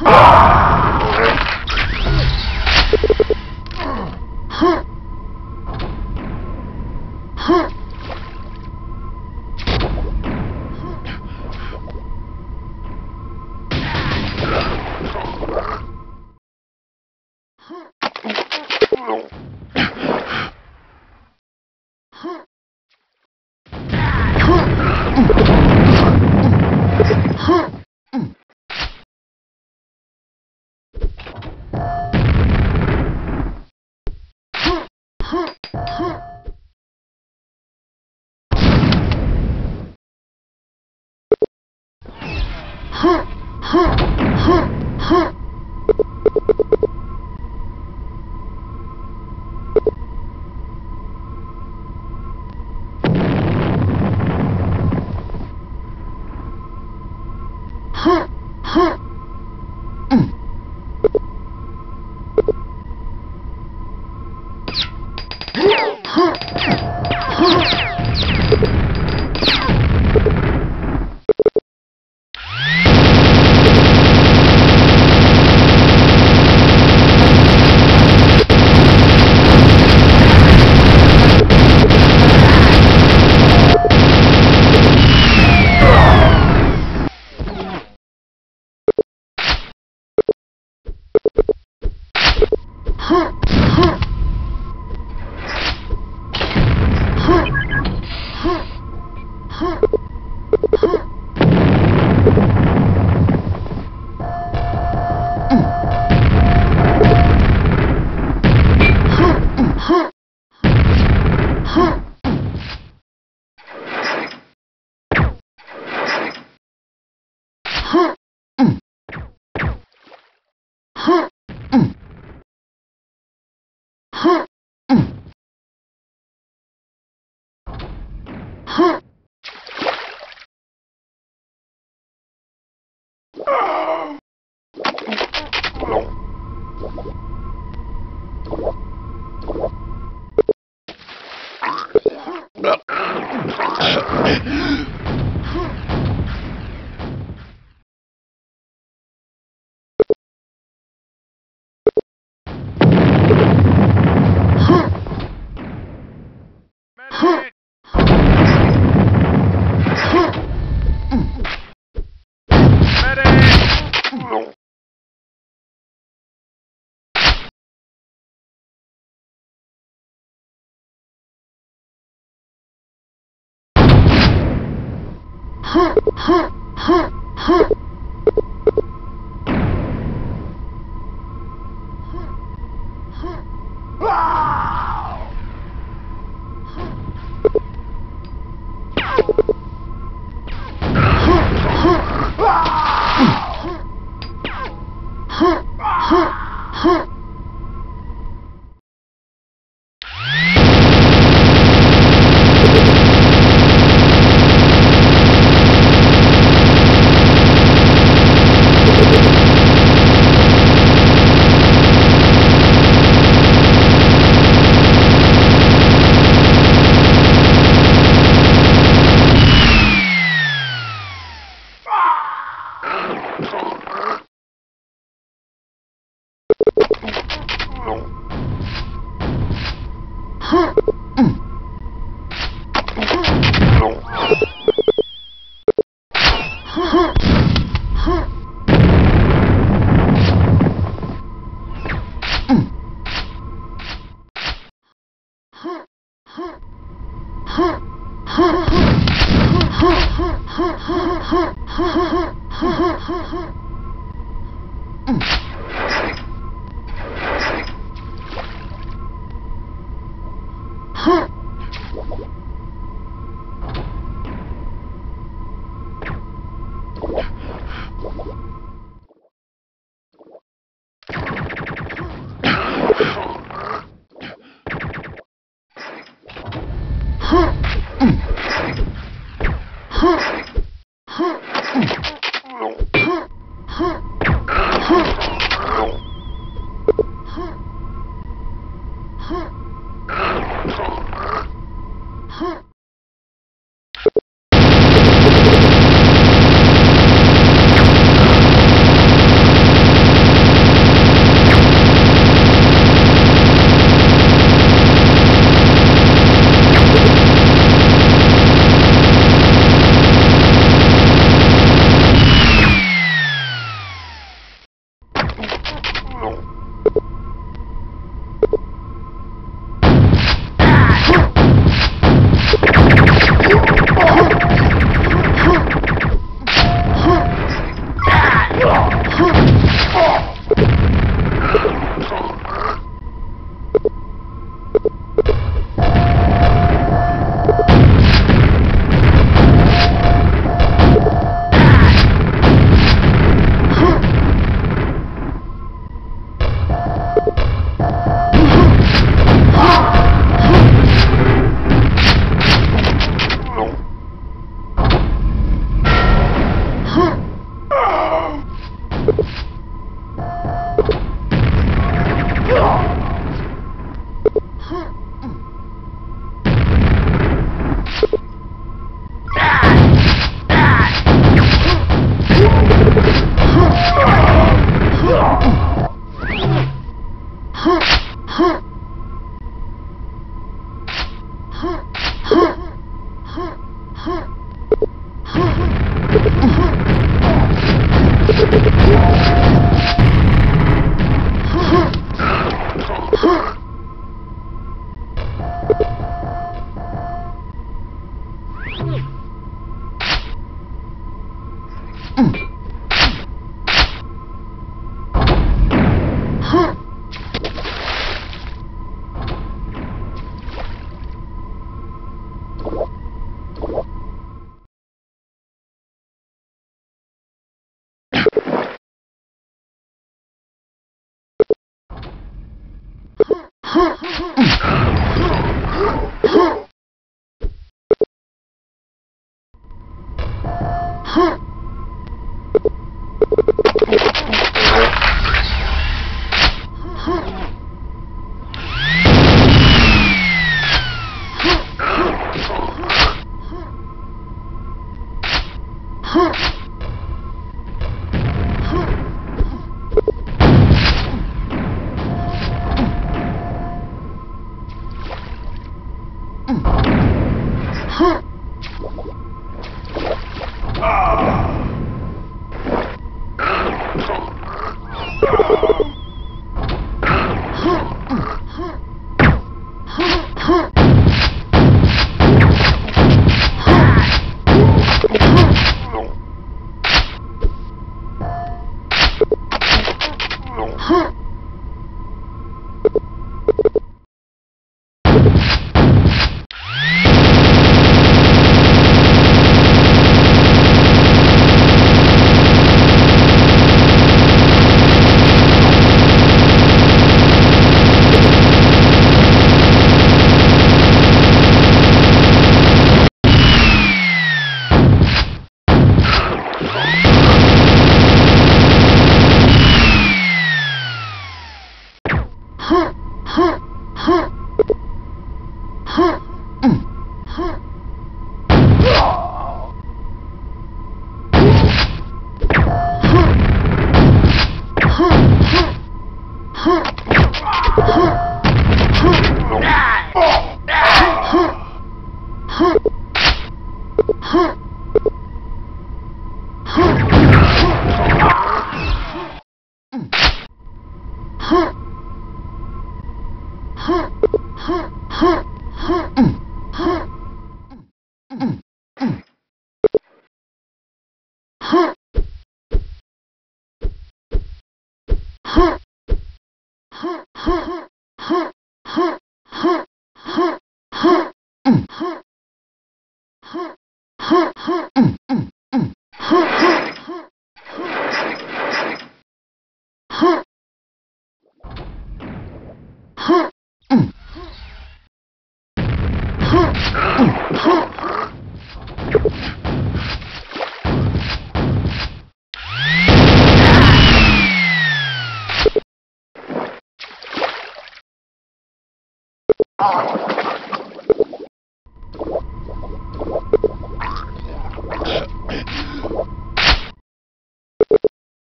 Oh. Huh. Medic! Huh, huh, huh, huh. you Huh? you 哼。Oh.